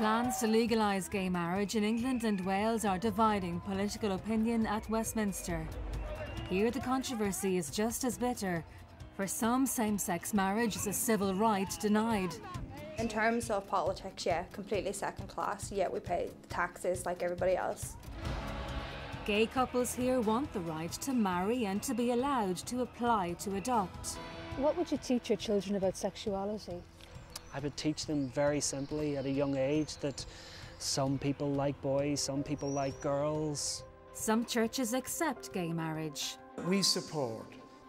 Plans to legalise gay marriage in England and Wales are dividing political opinion at Westminster. Here, the controversy is just as bitter. For some, same sex marriage is a civil right denied. In terms of politics, yeah, completely second class, yet we pay taxes like everybody else. Gay couples here want the right to marry and to be allowed to apply to adopt. What would you teach your children about sexuality? I would teach them very simply at a young age that some people like boys, some people like girls. Some churches accept gay marriage. We support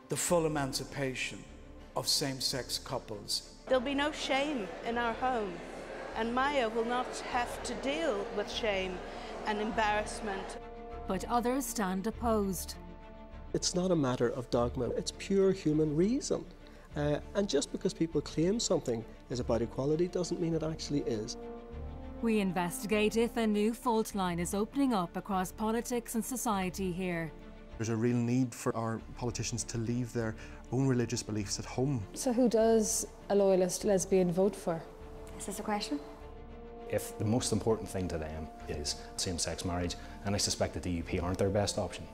the full emancipation of same sex couples. There'll be no shame in our home, and Maya will not have to deal with shame and embarrassment. But others stand opposed. It's not a matter of dogma, it's pure human reason. Uh, and just because people claim something is about equality doesn't mean it actually is. We investigate if a new fault line is opening up across politics and society here. There's a real need for our politicians to leave their own religious beliefs at home. So, who does a loyalist lesbian vote for? Is this a question? If the most important thing to them is same sex marriage, and I suspect that the UP aren't their best option.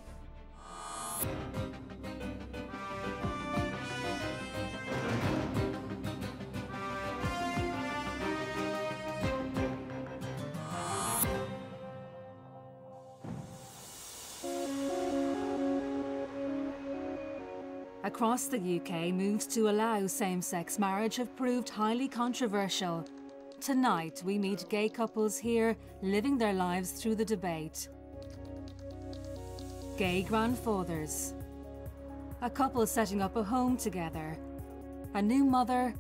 Across the UK, moves to allow same sex marriage have proved highly controversial. Tonight, we meet gay couples here living their lives through the debate. Gay grandfathers. A couple setting up a home together. A new mother.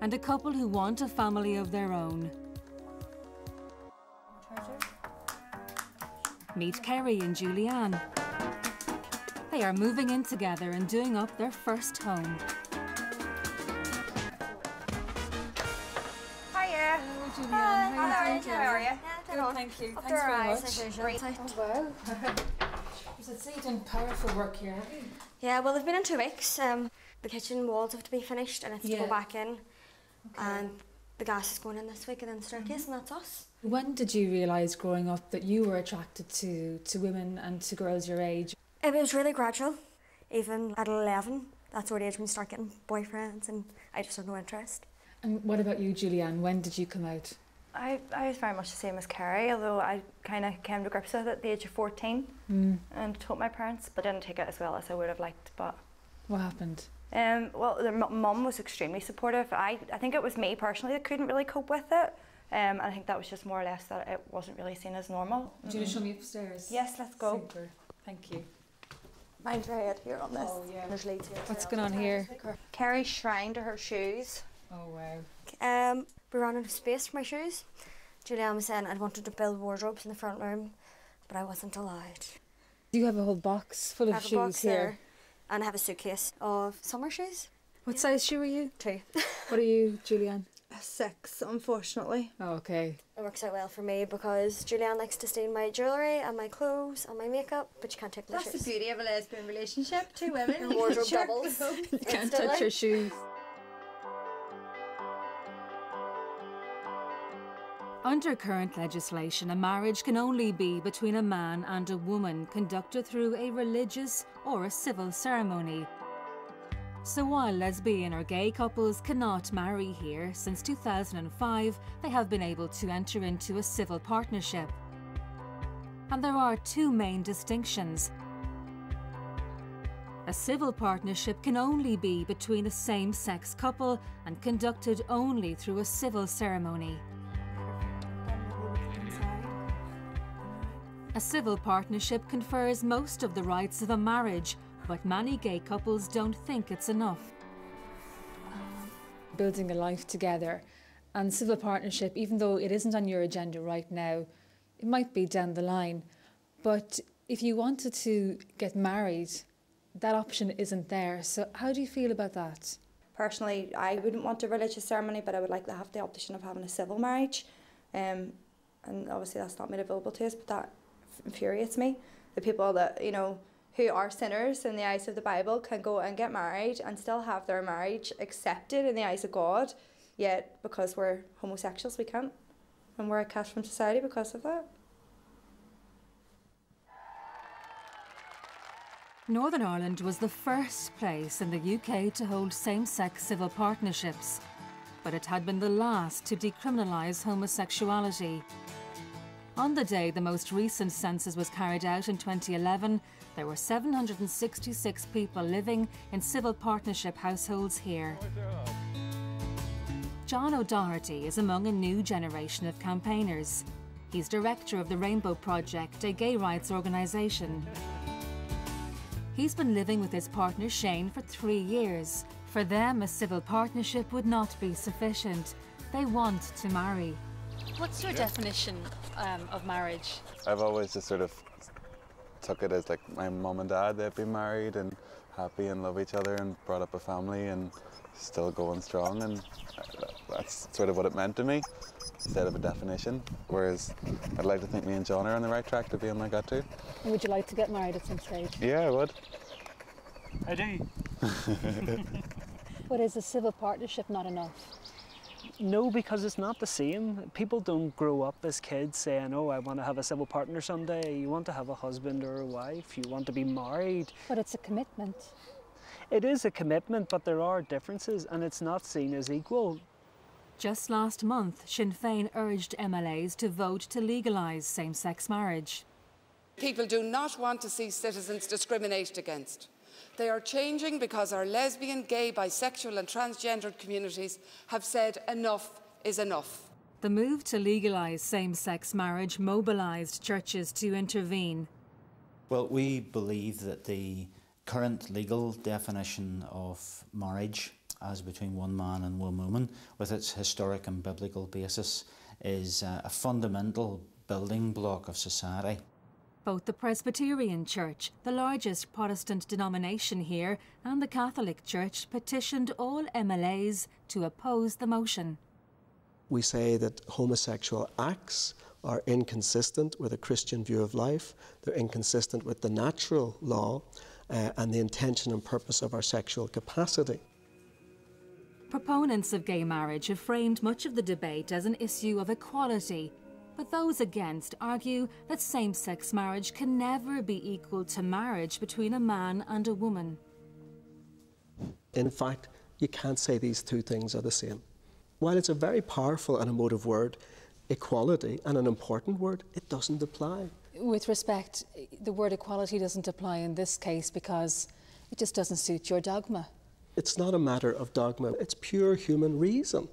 And a couple who want a family of their own. Meet Kerry and Julianne. They are moving in together and doing up their first home. Hiya. Hello, Julianne. Hi, how are you? How are you? Good, thank you. Up Thanks their very eyes, much. as usual. wow. you see, you've done powerful work here, have you? Yeah, well, they've been in two weeks. Um, the kitchen walls have to be finished and it's to go back in. Okay. And the gas is going in this week and then the staircase, and that's us. When did you realise growing up that you were attracted to, to women and to girls your age? It was really gradual. Even at 11, that's sort of age when you start getting boyfriends, and I just had no interest. And what about you, Julianne? When did you come out? I, I was very much the same as Carrie, although I kind of came to grips with it at the age of 14 Mm. and told my parents, but didn't take it as well as I would have liked. But What happened? um, well, their mum was extremely supportive. I, I think it was me personally that couldn't really cope with it. Um, and I think that was just more or less that it wasn't really seen as normal. Do you want to show me upstairs? Yes, let's go. Super. Thank you. Mine's right here on this. Oh, yeah. There's leads here. What's going on here? Carrie's shrine to her shoes. Oh, wow. Um, we ran out of space for my shoes. Julianne was saying I'd wanted to build wardrobes in the front room, but I wasn't allowed. Do you have a whole box full I of have shoes a box here? there, and I have a suitcase of summer shoes. What size shoe are you? Two. What are you, Julianne? Six, unfortunately. Oh, okay. It works out well for me because Julianne likes to stain my jewellery and my clothes and my makeup, but you can't take my That's the beauty of a lesbian relationship. Two women. Your wardrobe Sure. doubles. You can't Instantly. touch your shoes. Under current legislation, a marriage can only be between a man and a woman conducted through a religious or a civil ceremony. So while lesbian or gay couples cannot marry here, since 2005 they have been able to enter into a civil partnership. And there are two main distinctions. A civil partnership can only be between a same sex couple and conducted only through a civil ceremony. A civil partnership confers most of the rights of a marriage, but many gay couples don't think it's enough. Building a life together. And civil partnership, even though it isn't on your agenda right now, it might be down the line. But if you wanted to get married, that option isn't there. So, how do you feel about that? Personally, I wouldn't want a religious ceremony, but I would like to have the option of having a civil marriage. Um, and obviously, that's not made available to us, but that infuriates me. The people that, you know, who are sinners in the eyes of the Bible can go and get married and still have their marriage accepted in the eyes of God, yet because we're homosexuals, we can't. and we're outcast from society because of that. Northern Ireland was the first place in the UK to hold same sex civil partnerships, but it had been the last to decriminalise homosexuality. On the day the most recent census was carried out in 2011, there were 766 people living in civil partnership households here. John O'Doherty is among a new generation of campaigners. He's director of the Rainbow Project, a gay rights organisation. He's been living with his partner Shane for three years. For them, a civil partnership would not be sufficient. They want to marry. What's your definition um, of marriage? I've always just sort of took it as like my mom and dad, they've been married and happy and love each other and brought up a family and still going strong and that's sort of what it meant to me instead of a definition. Whereas I'd like to think me and John are on the right track to being like that too. Would you like to get married at some stage? Yeah, I would. I do. but is a civil partnership not enough? No, because it's not the same. People don't grow up as kids saying, oh, I want to have a civil partner someday. You want to have a husband or a wife. You want to be married. But it's a commitment. It is a commitment, but there are differences and it's not seen as equal. Just last month, Sinn Féin urged MLAs to vote to legalise same sex marriage. People do not want to see citizens discriminated against. They are changing because our lesbian, gay, bisexual, and transgendered communities have said enough is enough. The move to legalise same sex marriage mobilised churches to intervene. Well, we believe that the current legal definition of marriage as between one man and one woman, with its historic and biblical basis, is uh, a fundamental building block of society. Both the Presbyterian Church, the largest Protestant denomination here, and the Catholic Church petitioned all MLAs to oppose the motion. We say that homosexual acts are inconsistent with a Christian view of life, they're inconsistent with the natural law uh, and the intention and purpose of our sexual capacity. Proponents of gay marriage have framed much of the debate as an issue of equality but those against argue that same sex marriage can never be equal to marriage between a man and a woman. In fact, you can't say these two things are the same. While it's a very powerful and emotive word, equality, and an important word, it doesn't apply. With respect, the word equality doesn't apply in this case because it just doesn't suit your dogma. It's not a matter of dogma, it's pure human reason.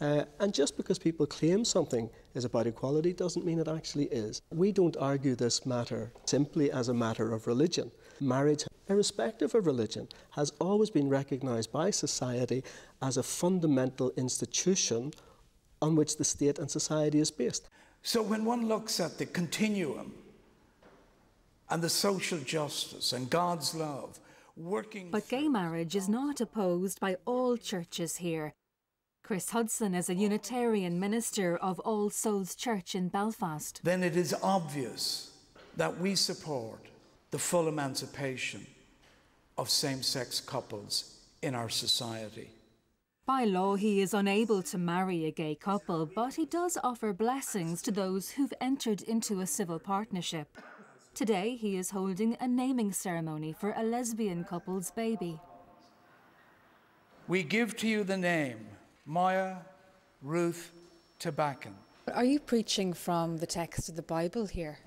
Uh, and just because people claim something is about equality doesn't mean it actually is. We don't argue this matter simply as a matter of religion. Marriage, irrespective of religion, has always been recognised by society as a fundamental institution on which the state and society is based. So when one looks at the continuum and the social justice and God's love working. But gay marriage is not opposed by all churches here. Chris Hudson is a Unitarian minister of All Souls Church in Belfast. Then it is obvious that we support the full emancipation of same sex couples in our society. By law, he is unable to marry a gay couple, but he does offer blessings to those who've entered into a civil partnership. Today, he is holding a naming ceremony for a lesbian couple's baby. We give to you the name Maya Ruth Tabakan. Are you preaching from the text of the Bible here?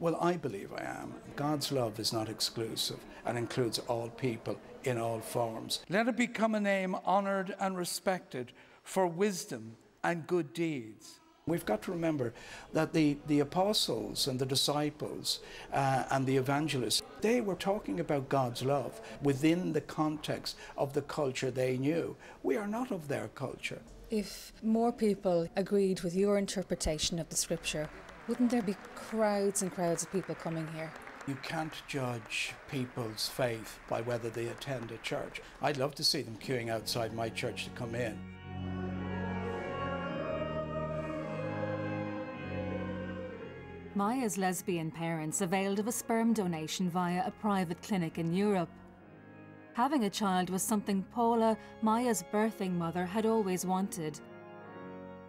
Well, I believe I am. God's love is not exclusive and includes all people in all forms. Let it become a name honoured and respected for wisdom and good deeds. We've got to remember that the, the apostles and the disciples uh, and the evangelists, they were talking about God's love within the context of the culture they knew. We are not of their culture. If more people agreed with your interpretation of the scripture, wouldn't there be crowds and crowds of people coming here? You can't judge people's faith by whether they attend a church. I'd love to see them queuing outside my church to come in. Maya's lesbian parents availed of a sperm donation via a private clinic in Europe. Having a child was something Paula, Maya's birthing mother, had always wanted.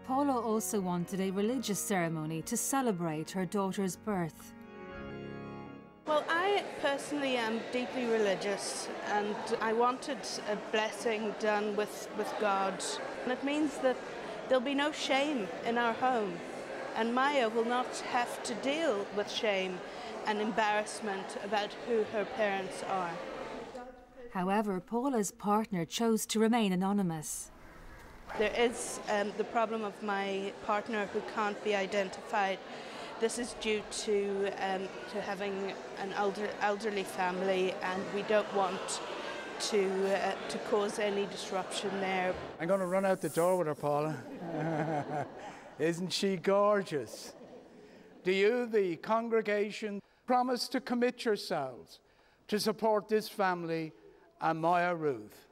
Paula also wanted a religious ceremony to celebrate her daughter's birth. Well, I personally am deeply religious and I wanted a blessing done with, with God. And it means that there'll be no shame in our home and Maya will not have to deal with shame and embarrassment about who her parents are. However, Paula's partner chose to remain anonymous. There is um, the problem of my partner who can't be identified. This is due to, um, to having an elder, elderly family, and we don't want to, uh, to cause any disruption there. I'm going to run out the door with her, Paula. Isn't she gorgeous? Do you, the congregation, promise to commit yourselves to support this family and Maya Ruth?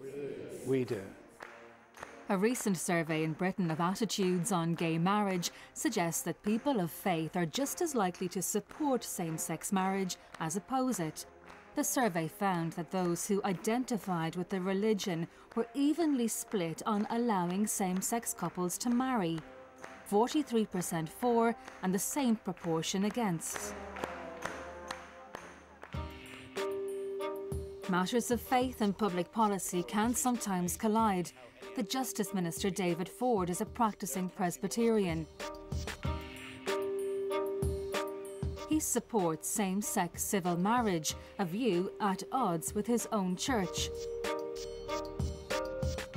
We do. We do. A recent survey in Britain of attitudes on gay marriage suggests that people of faith are just as likely to support same sex marriage as oppose it. The survey found that those who identified with the religion were evenly split on allowing same sex couples to marry 43% for and the same proportion against. Matters of faith and public policy can sometimes collide. The Justice Minister David Ford is a practicing Presbyterian. Supports same sex civil marriage, a view at odds with his own church.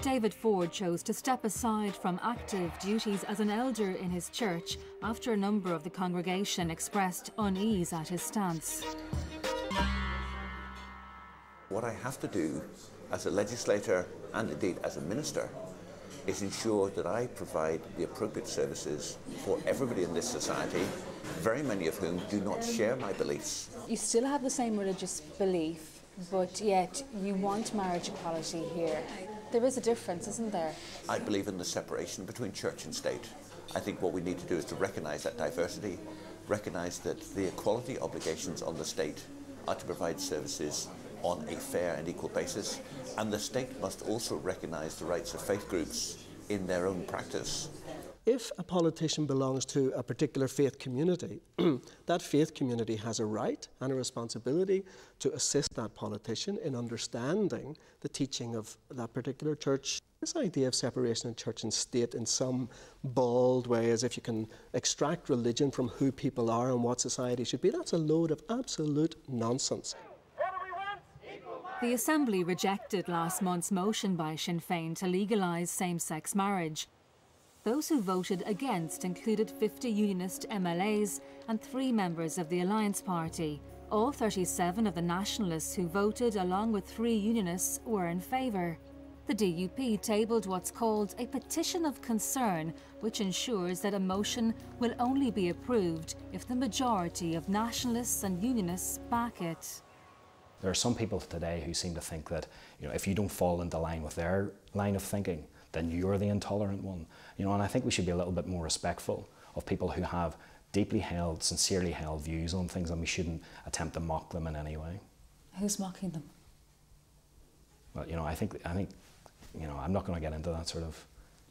David Ford chose to step aside from active duties as an elder in his church after a number of the congregation expressed unease at his stance. What I have to do as a legislator and indeed as a minister is ensure that I provide the appropriate services for everybody in this society, very many of whom do not share my beliefs. You still have the same religious belief, but yet you want marriage equality here. There is a difference, isn't there? I believe in the separation between church and state. I think what we need to do is to recognise that diversity, recognise that the equality obligations on the state are to provide services on a fair and equal basis, and the state must also recognise the rights of faith groups in their own practice. If a politician belongs to a particular faith community, that faith community has a right and a responsibility to assist that politician in understanding the teaching of that particular church. This idea of separation of church and state in some bald way, as if you can extract religion from who people are and what society should be, that's a load of absolute nonsense. The Assembly rejected last month's motion by Sinn Féin to legalise same sex marriage. Those who voted against included 50 Unionist MLAs and three members of the Alliance Party. All 37 of the Nationalists who voted, along with three Unionists, were in favour. The DUP tabled what's called a petition of concern, which ensures that a motion will only be approved if the majority of Nationalists and Unionists back it. There are some people today who seem to think that you know, if you don't fall into line with their line of thinking, then you're the intolerant one. You know, and I think we should be a little bit more respectful of people who have deeply held, sincerely held views on things, and we shouldn't attempt to mock them in any way. Who's mocking them? Well, you know, I think I think you know, I'm not going to get into that sort of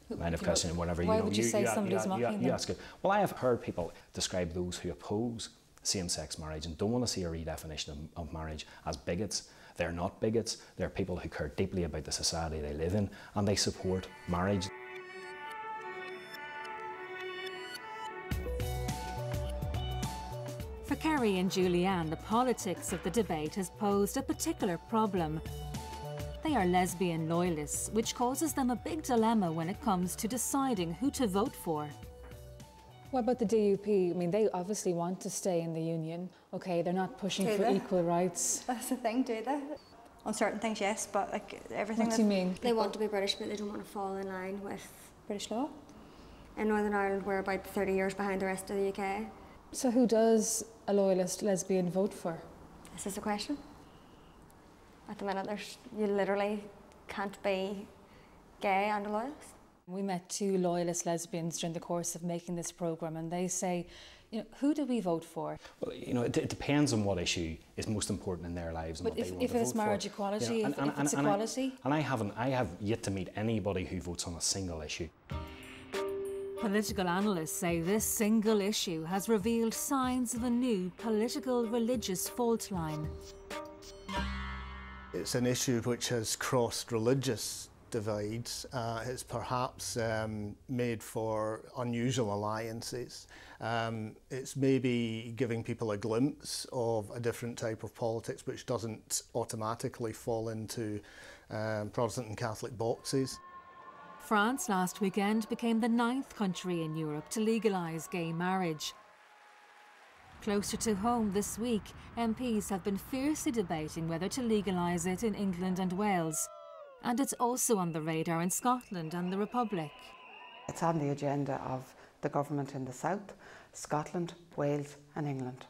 line of question. Whatever Why you know, would you, you, say you, somebody's you, mocking you, them? ask it. Well, I have heard people describe those who oppose same-sex marriage and don't want to see a redefinition of, of marriage as bigots. They're not bigots. They're people who care deeply about the society they live in and they support marriage. For Kerry and Julianne, the politics of the debate has posed a particular problem. They are lesbian loyalists, which causes them a big dilemma when it comes to deciding who to vote for. What about the DUP? I mean, they obviously want to stay in the union. Okay, they're not pushing Do for they? equal rights. That's the thing, do they? On certain things, yes, but like everything. What do you mean? They want to be British, but they don't want to fall in line with British law. In Northern Ireland, we're about 30 years behind the rest of the UK. So who does a loyalist lesbian vote for? This is the question. At the minute, there's you literally can't be gay and a loyalist. We met two loyalist lesbians during the course of making this programme, and they say, you know, who do we vote for? Well, you know, it, it depends on what issue is most important in their lives and But what if- they want if to it's vote for. marriage equality, You know, if- if it's I- equality? and I haven't, I have yet to meet anybody who votes on a single issue. Political analysts say this single issue has revealed signs of a new political religious fault line. It's an issue which has crossed religious divides. Uh, it's perhaps um, made for unusual alliances. Um, it's maybe giving people a glimpse of a different type of politics which doesn't automatically fall into um, Protestant and Catholic boxes. France last weekend became the ninth country in Europe to legalise gay marriage. Closer to home this week, MPs have been fiercely debating whether to legalise it in England and Wales. And it's also on the radar in Scotland and the Republic. It's on the agenda of the government in the south, Scotland, Wales, and England.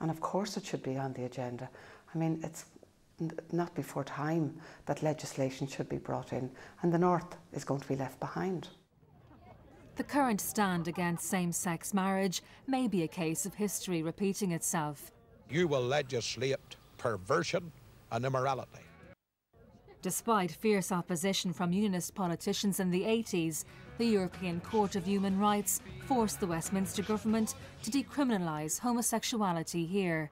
And of course, it should be on the agenda. I mean, it's not before time that legislation should be brought in, and the north is going to be left behind. The current stand against same sex marriage may be a case of history repeating itself. You will legislate perversion and immorality. Despite fierce opposition from unionist politicians in the 80s, the European Court of Human Rights forced the Westminster government to decriminalise homosexuality here.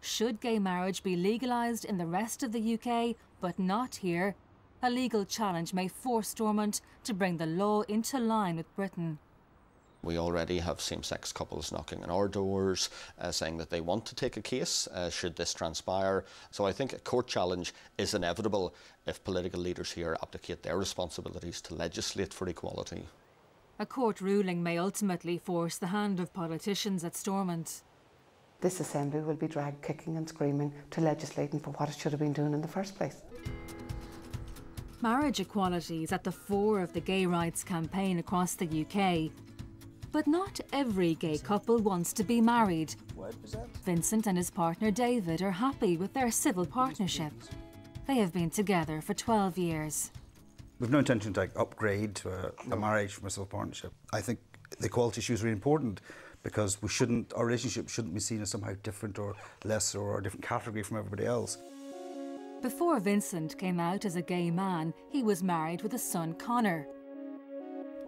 Should gay marriage be legalised in the rest of the UK but not here, a legal challenge may force Stormont to bring the law into line with Britain. We already have same sex couples knocking on our doors uh, saying that they want to take a case uh, should this transpire. So I think a court challenge is inevitable if political leaders here abdicate their responsibilities to legislate for equality. A court ruling may ultimately force the hand of politicians at Stormont. This Assembly will be dragged kicking and screaming to legislating for what it should have been doing in the first place. Marriage equality is at the fore of the gay rights campaign across the UK. But not every gay couple wants to be married. Vincent and his partner David are happy with their civil partnership. They have been together for 12 years. We've no intention to like, upgrade to a, a marriage from a civil partnership. I think the equality issue is really important because we shouldn't, our relationship shouldn't be seen as somehow different or lesser or a different category from everybody else. Before Vincent came out as a gay man, he was married with a son, Connor.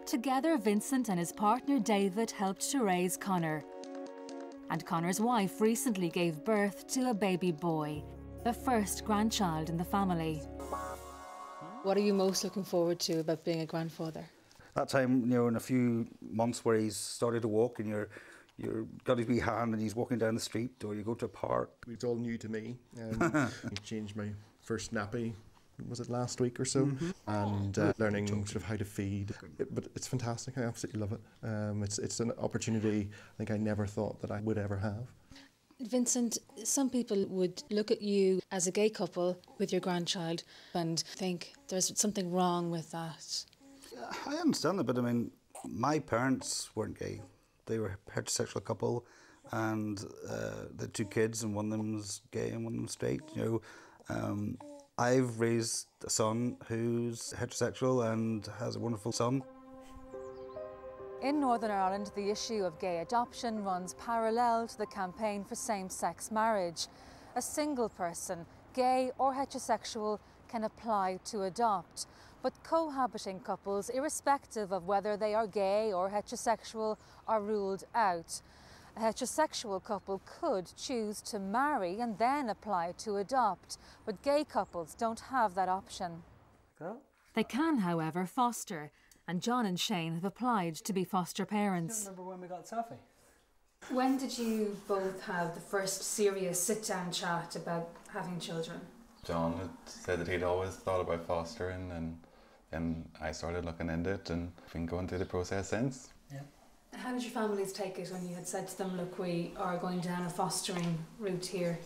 Together, Vincent and his partner David helped to raise Connor. And Connor's wife recently gave birth to a baby boy, the first grandchild in the family. What are you most looking forward to about being a grandfather? That time, you know, in a few months where he's started to walk and you're you've got his wee hand and he's walking down the street or you go to a park. It's all new to me. Um, changed my first nappy was it last week or so mm-hmm. and uh, learning sort of how to feed it, but it's fantastic I absolutely love it um, it's, it's an opportunity I think I never thought that I would ever have Vincent, some people would look at you as a gay couple with your grandchild and think there's something wrong with that. I understand that, but I mean, my parents weren't gay. They were a heterosexual couple, and uh, the two kids, and one of them's gay and one of them's straight. You know, um, I've raised a son who's heterosexual and has a wonderful son. In Northern Ireland, the issue of gay adoption runs parallel to the campaign for same sex marriage. A single person, gay or heterosexual, can apply to adopt. But cohabiting couples, irrespective of whether they are gay or heterosexual, are ruled out. A heterosexual couple could choose to marry and then apply to adopt, but gay couples don't have that option. They can, however, foster, and John and Shane have applied to be foster parents. I remember when we got Sophie? When did you both have the first serious sit down chat about having children? John had said that he'd always thought about fostering and and I started looking into it and been going through the process since. How did your families take it when you had said to them, look, we are going down a fostering route here?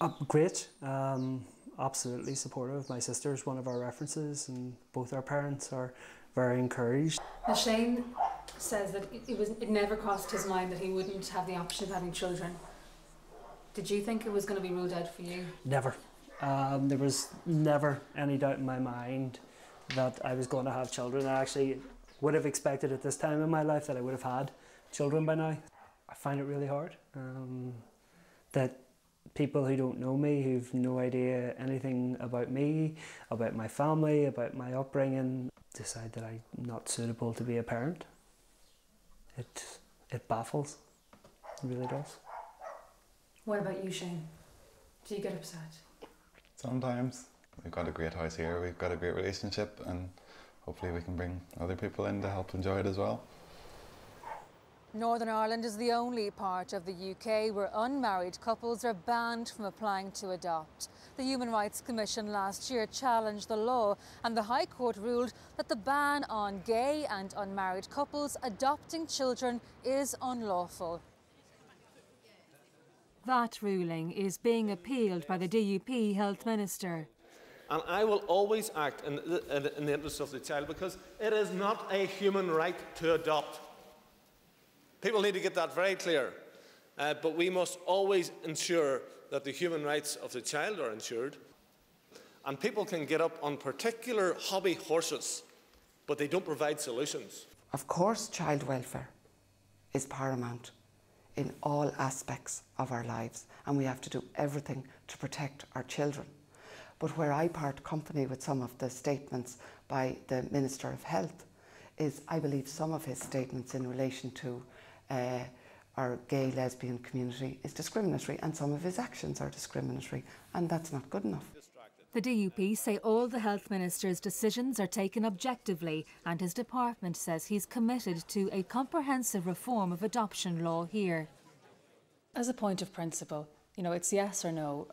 Uh, great. Um, absolutely supportive. My sister is one of our references, and both our parents are very encouraged. Now Shane says that it, was it never crossed his mind that he wouldn't have the option of having children. Did you think it was going to be ruled out for you? Never. Um, there was never any doubt in my mind that I was going to have children. I actually would have expected at this time in my life that I would have had children by now. I find it really hard um, that people who don't know me, who've no idea anything about me, about my family, about my upbringing, decide that I'm not suitable to be a parent. it it baffles. It really does. What about you, Shane? Do you get upset? Sometimes. We've got a great house here, we've got a great relationship, and hopefully we can bring other people in to help enjoy it as well. Northern Ireland is the only part of the UK where unmarried couples are banned from applying to adopt. The Human Rights Commission last year challenged the law, and the High Court ruled that the ban on gay and unmarried couples adopting children is unlawful. That ruling is being appealed by the DUP Health Minister. And I will always act in the, in the, in the interest of the child because it is not a human right to adopt. People need to get that very clear. Uh, but we must always ensure that the human rights of the child are ensured. And people can get up on particular hobby horses, but they don't provide solutions. Of course, child welfare is paramount in all aspects of our lives, and we have to do everything to protect our children. But where I part company with some of the statements by the Minister of Health is I believe some of his statements in relation to uh, our gay lesbian community is discriminatory and some of his actions are discriminatory and that's not good enough. The DUP say all the health minister's decisions are taken objectively and his department says he's committed to a comprehensive reform of adoption law here. As a point of principle, you know, it's yes or no.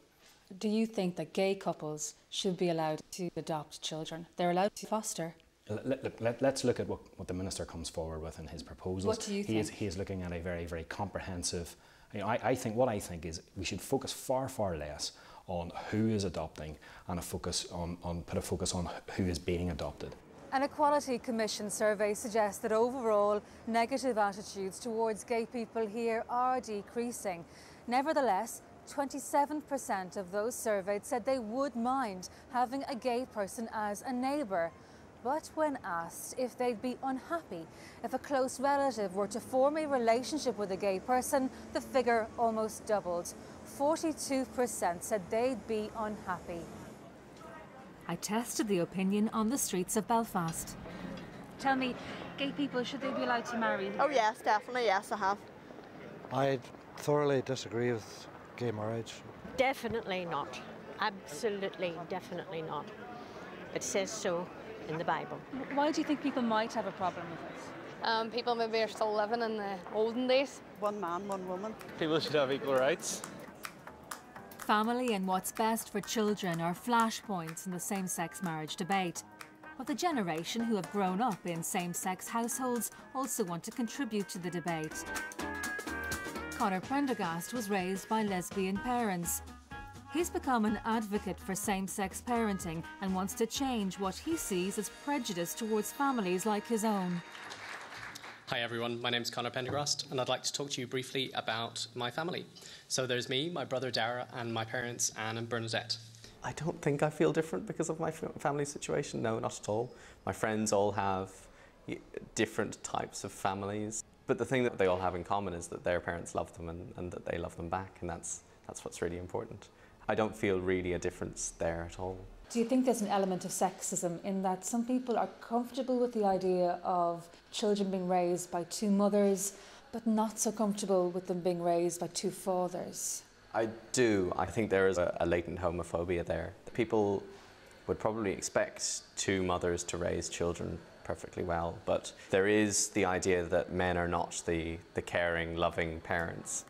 Do you think that gay couples should be allowed to adopt children? They're allowed to foster. Let, us let, let, look at what, what the minister comes forward with in his proposals. What do you he think? Is, he is looking at a very, very comprehensive. You know, I, I think what I think is we should focus far, far less on who is adopting and a focus on, on put a focus on who is being adopted. An Equality Commission survey suggests that overall negative attitudes towards gay people here are decreasing. Nevertheless, 27% of those surveyed said they would mind having a gay person as a neighbour. But when asked if they'd be unhappy if a close relative were to form a relationship with a gay person, the figure almost doubled. 42% said they'd be unhappy. I tested the opinion on the streets of Belfast. Tell me, gay people, should they be allowed to marry? Oh, yes, definitely, yes, I have. I thoroughly disagree with gay marriage. Definitely not. Absolutely, definitely not. It says so in the Bible. Why do you think people might have a problem with this? Um, people maybe are still living in the olden days. One man, one woman. People should have equal rights. Family and what's best for children are flashpoints in the same sex marriage debate. But the generation who have grown up in same sex households also want to contribute to the debate. Conor Prendergast was raised by lesbian parents. He's become an advocate for same sex parenting and wants to change what he sees as prejudice towards families like his own. Hi everyone, my name is Conor Prendergast and I'd like to talk to you briefly about my family. So there's me, my brother Dara, and my parents Anne and Bernadette. I don't think I feel different because of my family situation. No, not at all. My friends all have different types of families. But the thing that they all have in common is that their parents love them and, and that they love them back, and that's, that's what's really important. I don't feel really a difference there at all. Do you think there's an element of sexism in that some people are comfortable with the idea of children being raised by two mothers, but not so comfortable with them being raised by two fathers? I do. I think there is a, a latent homophobia there. People would probably expect two mothers to raise children perfectly well, but there is the idea that men are not the, the caring, loving parents.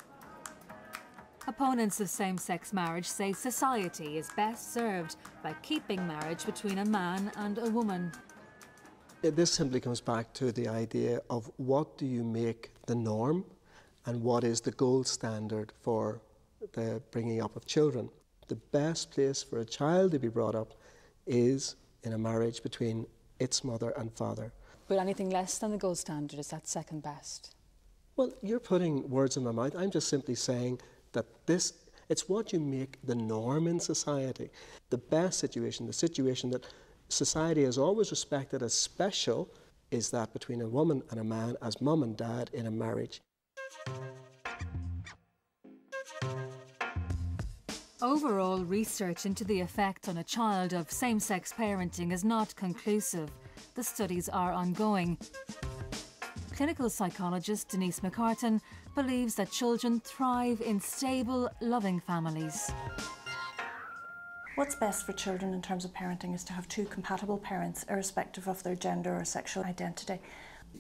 Opponents of same sex marriage say society is best served by keeping marriage between a man and a woman. This simply comes back to the idea of what do you make the norm and what is the gold standard for the bringing up of children. The best place for a child to be brought up is in a marriage between its mother and father. But anything less than the gold standard, is that second best? Well, you're putting words in my mouth. I'm just simply saying that this it's what you make the norm in society. The best situation, the situation that society has always respected as special, is that between a woman and a man as mum and dad in a marriage. Overall research into the effect on a child of same sex parenting is not conclusive. The studies are ongoing. Clinical psychologist Denise McCartan believes that children thrive in stable, loving families. What's best for children in terms of parenting is to have two compatible parents, irrespective of their gender or sexual identity.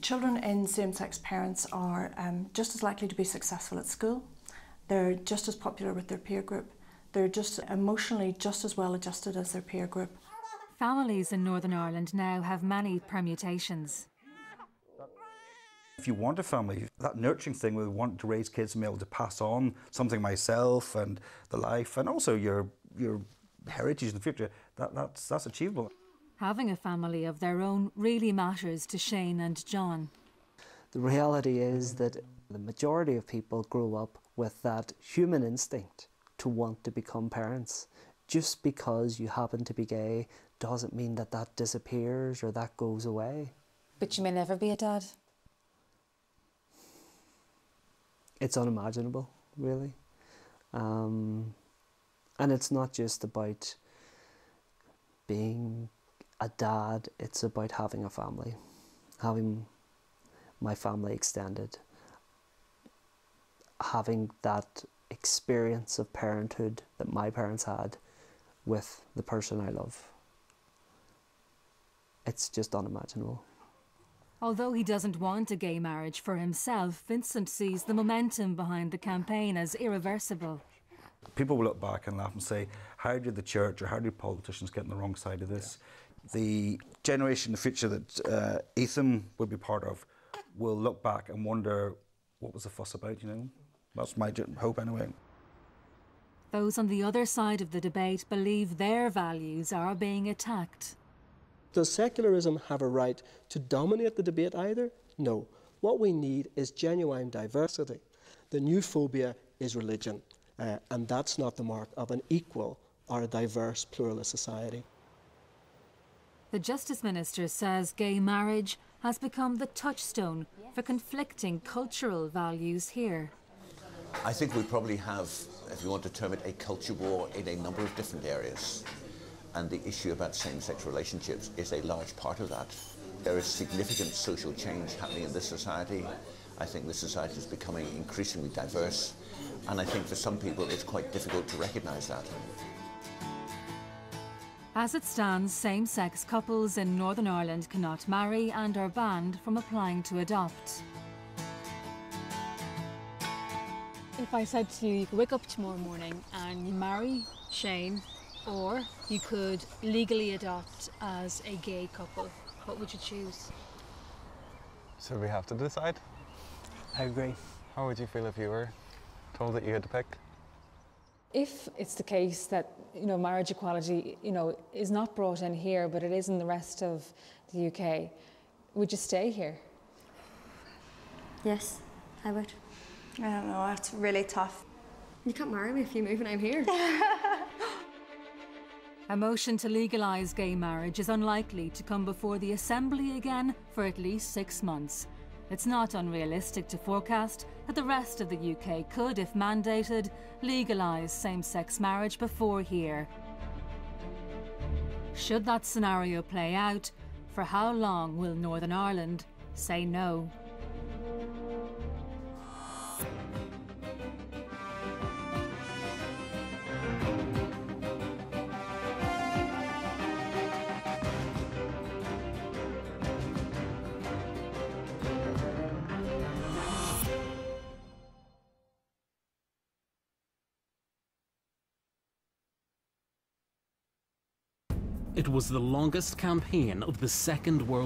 Children in same sex parents are um, just as likely to be successful at school, they're just as popular with their peer group, they're just emotionally just as well adjusted as their peer group. Families in Northern Ireland now have many permutations. If you want a family, that nurturing thing we want to raise kids and be able to pass on something myself and the life and also your your heritage in the future, that, that's, that's achievable. Having a family of their own really matters to Shane and John. The reality is that the majority of people grow up with that human instinct to want to become parents. Just because you happen to be gay doesn't mean that that disappears or that goes away. But you may never be a dad. It's unimaginable, really. Um, and it's not just about being a dad, it's about having a family, having my family extended, having that experience of parenthood that my parents had with the person I love. It's just unimaginable. Although he doesn't want a gay marriage for himself, Vincent sees the momentum behind the campaign as irreversible. People will look back and laugh and say, how did the church or how did politicians get on the wrong side of this? The generation in the future that uh, Ethan will be part of will look back and wonder, what was the fuss about, you know? That's my hope anyway. Those on the other side of the debate believe their values are being attacked. Does secularism have a right to dominate the debate either? No. What we need is genuine diversity. The new phobia is religion, uh, and that's not the mark of an equal or a diverse pluralist society. The Justice Minister says gay marriage has become the touchstone for conflicting cultural values here. I think we probably have, if you want to term it, a culture war in a number of different areas. And the issue about same-sex relationships is a large part of that. There is significant social change happening in this society. I think the society is becoming increasingly diverse. And I think for some people it's quite difficult to recognise that. As it stands, same-sex couples in Northern Ireland cannot marry and are banned from applying to adopt. If I said to you, you could wake up tomorrow morning and you marry Shane, or you could legally adopt as a gay couple, what would you choose? So we have to decide? I agree. How would you feel if you were told that you had to pick? If it's the case that you know marriage equality you know is not brought in here, but it is in the rest of the UK, would you stay here? Yes, I would. I don't know, it's really tough. You can't marry me if you move and I'm here. A motion to legalise gay marriage is unlikely to come before the Assembly again for at least six months. It's not unrealistic to forecast that the rest of the UK could, if mandated, legalise same sex marriage before here. Should that scenario play out, for how long will Northern Ireland say no? Was the longest campaign of the Second World